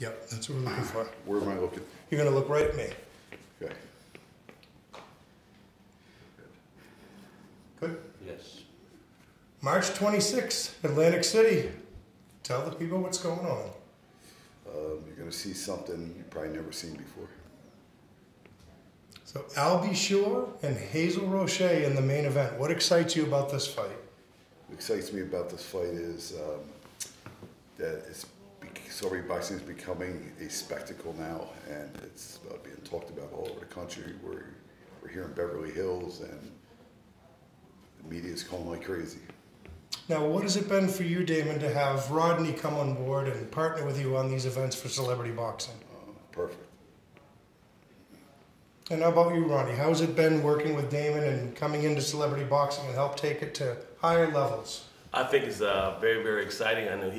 Yep, that's what we're looking for. Where am I looking? You're gonna look right at me. Okay. Good. Yes. March 26th, Atlantic City. Tell the people what's going on. Um, you're gonna see something you've probably never seen before. So Albie Shore and Hazel Roche in the main event. What excites you about this fight? What excites me about this fight is um, that it's bec- celebrity boxing is becoming a spectacle now, and it's uh, being talked about all over the country. We're we're here in Beverly Hills, and the media is calling like crazy. Now, what has it been for you, Damon, to have Rodney come on board and partner with you on these events for celebrity boxing? Uh, perfect. And how about you, Ronnie? How's it been working with Damon and coming into celebrity boxing and help take it to higher levels? I think it's uh, very, very exciting. I know he